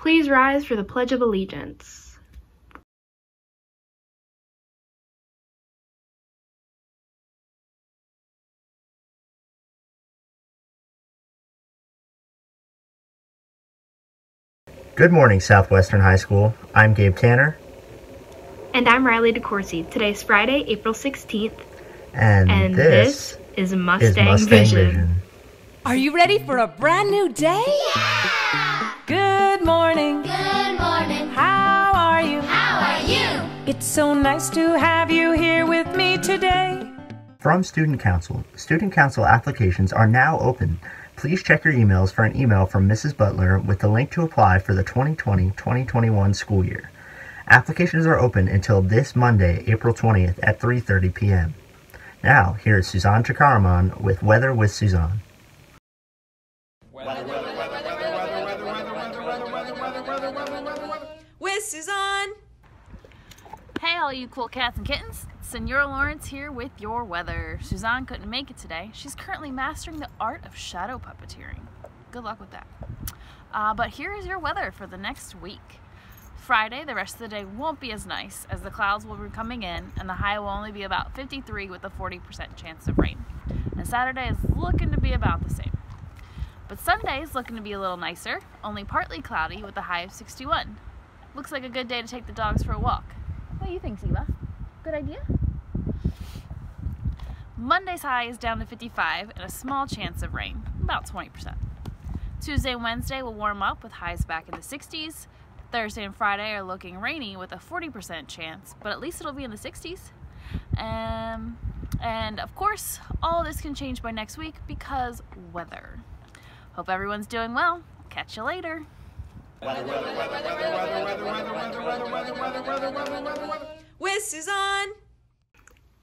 Please rise for the Pledge of Allegiance. Good morning, Southwestern High School. I'm Gabe Tanner. And I'm Riley DeCourcy. Today's Friday, April 16th, And, and this, this, is is Mustang, Mustang Vision. Vision. Are you ready for a brand new day? Yeah! It's so nice to have you here with me today. From Student Council, Student Council applications are now open. Please check your emails for an email from Mrs. Butler with the link to apply for the 2020-2021 school year. Applications are open until this Monday, April 20th at 3:30 p.m. Now, here is Suzan Chakaraman with Weather with Suzan. weather With Suzan. Hey, all you cool cats and kittens. Senora Lawrence here with your weather. Suzan couldn't make it today. She's currently mastering the art of shadow puppeteering. Good luck with that. Uh, but here is your weather for the next week. Friday, the rest of the day won't be as nice as the clouds will be coming in and the high will only be about 53 with a 40% chance of rain. And Saturday is looking to be about the same. But Sunday is looking to be a little nicer, only partly cloudy with a high of 61. Looks like a good day to take the dogs for a walk. What do you think, Ziva? Good idea? Monday's high is down to 55 and a small chance of rain, about 20%. Tuesday and Wednesday will warm up with highs back in the 60s. Thursday and Friday are looking rainy with a 40% chance, but at least it'll be in the 60s. Um, and of course, all this can change by next week because weather. Hope everyone's doing well. Catch you later.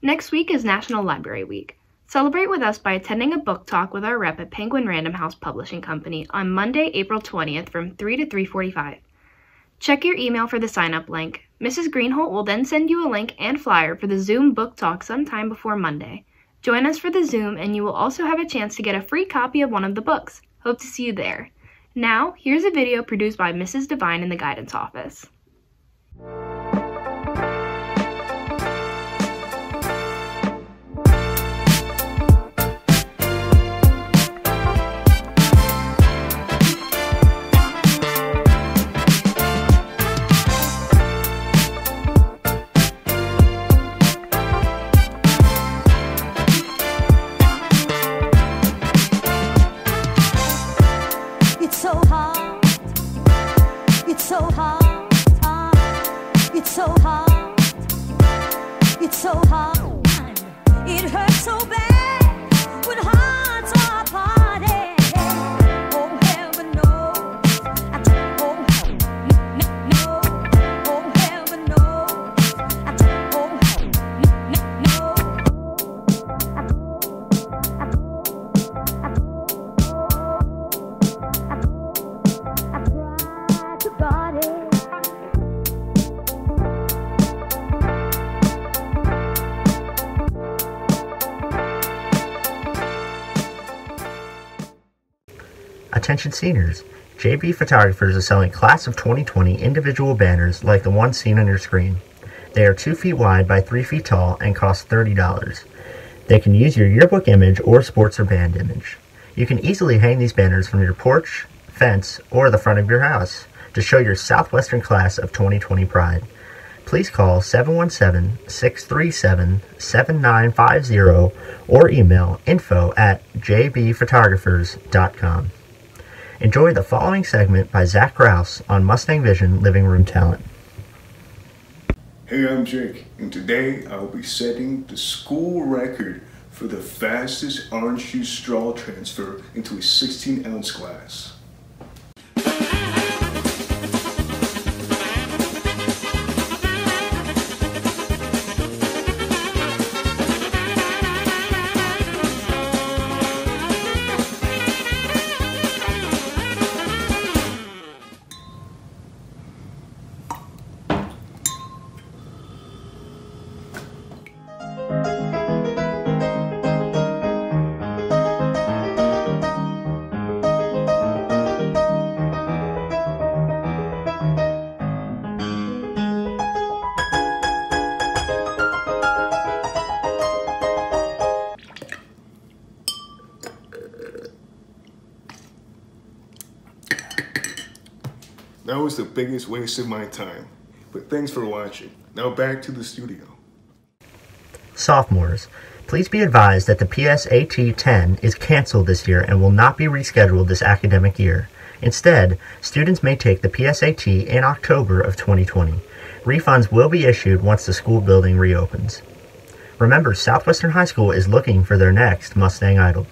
Next week is National Library Week. Celebrate with us by attending a book talk with our rep at Penguin Random House Publishing Company on Monday, April 20th from 3 to 3:45. Check your email for the sign-up link. Mrs. Greenholt will then send you a link and flyer for the Zoom book talk sometime before Monday. Join us for the Zoom and you will also have a chance to get a free copy of one of the books. Hope to see you there. Now, here's a video produced by Mrs. Devine in the guidance office. So hard. It hurts so bad Attention seniors. JB Photographers is selling Class of 2020 individual banners like the one seen on your screen. They are 2 feet wide by 3 feet tall and cost $30. They can use your yearbook image or sports or band image. You can easily hang these banners from your porch, fence, or the front of your house to show your Southwestern Class of 2020 pride. Please call 717-637-7950 or email info at jbphotographers.com. Enjoy the following segment by Zach Rouse on Mustang Vision Living Room Talent. Hey, I'm Jake, and today I will be setting the school record for the fastest orange juice straw transfer into a 16 ounce glass. That was the biggest waste of my time. But thanks for watching. Now back to the studio. Sophomores, please be advised that the PSAT 10 is canceled this year and will not be rescheduled this academic year. Instead, students may take the PSAT in October of 2020. Refunds will be issued once the school building reopens. Remember, Southwestern High School is looking for their next Mustang Idol.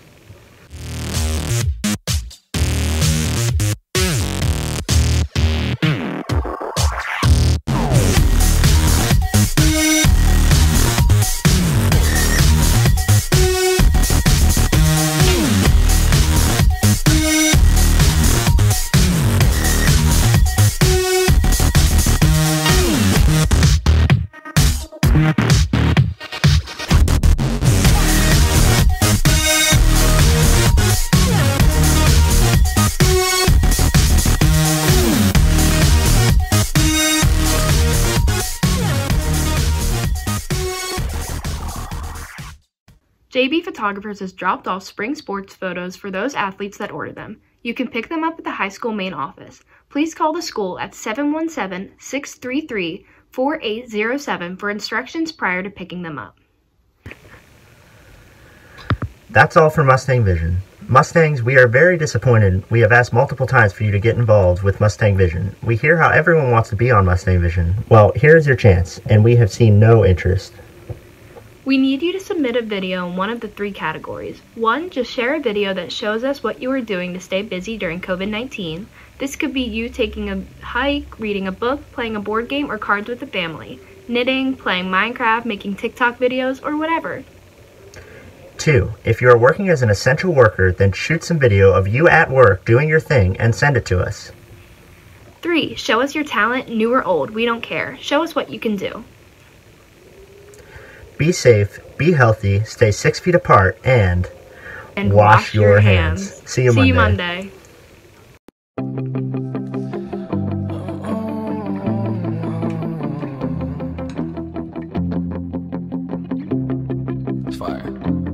JB Photographers has dropped off spring sports photos for those athletes that order them. You can pick them up at the high school main office. Please call the school at 717 633 4807 for instructions prior to picking them up. That's all for Mustang Vision. Mustangs, we are very disappointed. We have asked multiple times for you to get involved with Mustang Vision. We hear how everyone wants to be on Mustang Vision. Well, here's your chance, and we have seen no interest. We need you to submit a video in one of the three categories. One, just share a video that shows us what you are doing to stay busy during COVID 19. This could be you taking a hike, reading a book, playing a board game, or cards with the family, knitting, playing Minecraft, making TikTok videos, or whatever. Two, if you are working as an essential worker, then shoot some video of you at work doing your thing and send it to us. Three, show us your talent, new or old, we don't care. Show us what you can do. Be safe, be healthy, stay six feet apart, and And Wash your hands. See you See you Monday. Monday. fire.